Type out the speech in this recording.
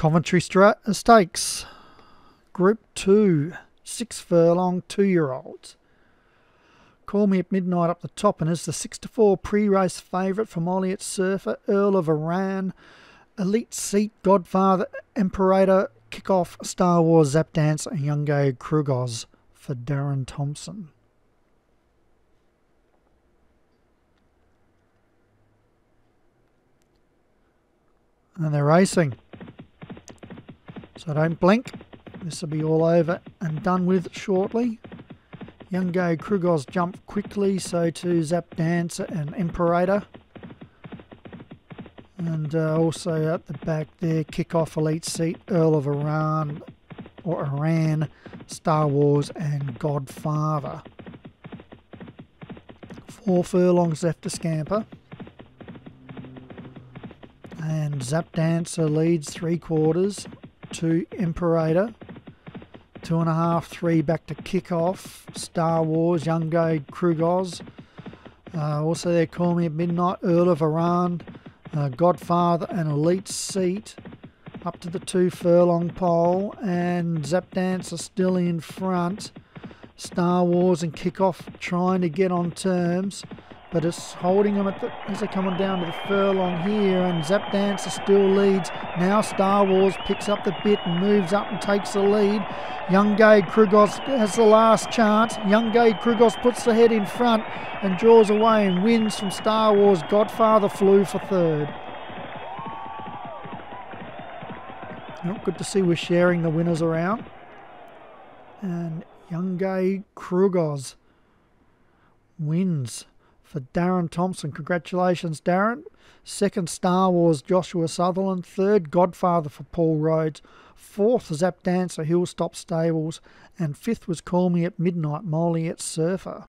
Coventry Stakes, Group 2, six furlong, two year olds. Call Me at Midnight up the top and is the 6 to 4 pre race favourite from Olliott Surfer, Earl of Iran, Elite Seat, Godfather, Imperator, Kickoff, Star Wars, Zap Dancer, and Youngo Krugos for Darren Thompson. And they're racing. So don't blink. This will be all over and done with shortly. Youngo Krugos jump quickly, so too Zap Dancer and Imperator. And uh, also at the back there, Kickoff Elite Seat, Earl of Iran or Iran, Star Wars and Godfather. Four furlongs left to scamper. And Zap Dancer leads three quarters to Imperator. Two and a half, three back to Kickoff, Star Wars, Young Krugos. Uh, also, they call me at midnight, Earl of Iran, uh, Godfather, and Elite Seat up to the two furlong pole, and Zap Dance are still in front. Star Wars and Kickoff trying to get on terms but it's holding them the, as they're coming down to the furlong here, and Zap Dancer still leads. Now Star Wars picks up the bit and moves up and takes the lead. Young Gade Krugos has the last chance. Young Gade Krugos puts the head in front and draws away and wins from Star Wars. Godfather flew for third. Good to see we're sharing the winners around. And Young Gade Krugos wins for Darren Thompson. Congratulations, Darren. Second, Star Wars, Joshua Sutherland. Third, Godfather for Paul Rhodes. Fourth, Zap Dancer, Hillstop Stables. And fifth was Call Me at Midnight, Molly at Surfer.